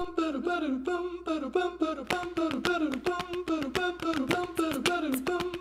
bum bum bum bum